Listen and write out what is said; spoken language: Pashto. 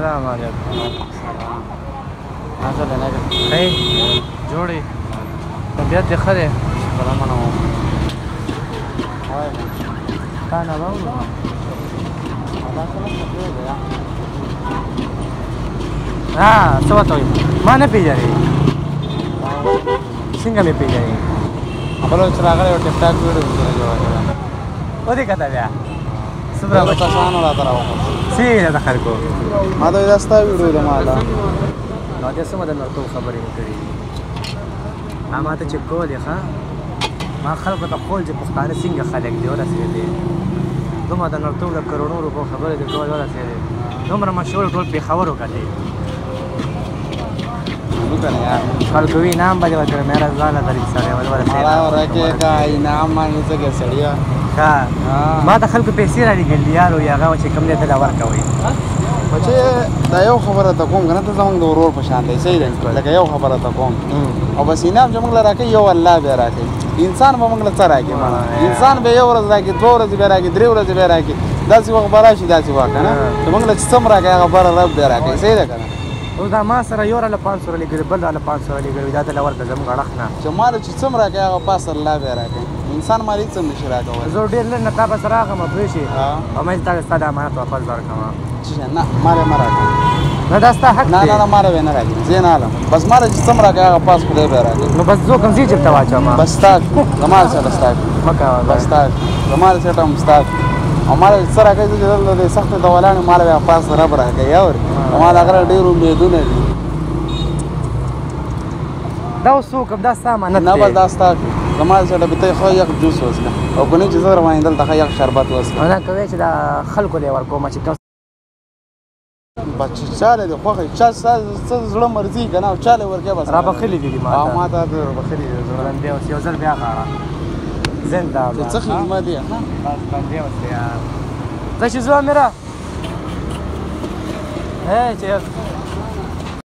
سلام علیکم نازل نه دې خیر جوړې طبیعت دې ښه دی سلام نه وم وای تا نه وم ها څه وته ما نه پیژنې څنګه مې پیژنې خپل چې راغلی یو ټیک ټاک ویډیو جوړه کړه ودې کته بیا څومره تاسو نه راځه راوخه Sí, د خلکو ما دوی دا ستا ویډیو ده ما دا نو دې سم د نورتو خبرې وکړي ما ما ته چې کولې ښه ما خلکو ته خول چې پښتانه څنګه خلک دي ورسېدې دومره د نورتو له کروڑو روپو خبرې دې کول ورسېدې دومره مشهور ټول پېښور وکړي خلکو وی نام باندې ورکړ مې راځه لا درې سره ورسېدې ما راکې کا انعام ما نه څه کې سړیا ما د خلکو پیسې را لګلې یارو یا هغه چې کوم دی ته دا ورکوي بچې دا یو خبره ته کوم کنه ته زمونږ د ورور په شان دی صحیح دی لکه یو خبره ته کوم او بس انعام چې موږ له راکوي یو الله بیا راکوي انسان به موږ له څه راکوي انسان به یو ورځ راکوي دوه ورځې به راکوي درې ورځې به راکوي داسې وخت به راشي داسې وخت کنه چې موږ له چې څه م راکوي هغه به رب بیا راکوي صحیح ده کنه او دا ما سره یو له 500 لګري بل له 500 لګري دا د لور د زموږ اړخ نه چې ما چې څومره کې هغه پاس الله به راکړي انسان مالي څه نشي راکولی زه ډېر لږ نه تا پسې راغم پوه شي او مې تا ستا د امانت واپس درکړم څه نه مال یې مه راکوه نه دا ستا حق نه نه نه مال یې نه راکوي زه نه علم بس مال چې څومره راکوي هغه پاس خدای به راکوي نو بس زه کوم ځای جب ته واچوم بس ستا زما سره ستا مه کوه بس ستا زما سره هم ستا او مال سره راکوي چې دلته سخت دولانې مال یې پاس رب راکوي اور ما دا غره ډېر امیدونه دي دا اوس څوک دا ستا امانت نه بس دا ستا زما سره به ته خو یو جوس وسله او کني چې زه روان دل ته یو شربت وسله انا کوي چې دا خلکو دی ورکوم چې تاسو بچی چاله دی خوخه چا زړه مرزي کنه او چاله ورکه بس را بخلی دي ما ته ما ته در بخلی دي زړه باندې اوس یو ځل بیا غاړه زنده باد څه خدمت دی ها بس باندې اوس یا تاسو زو میرا هه چې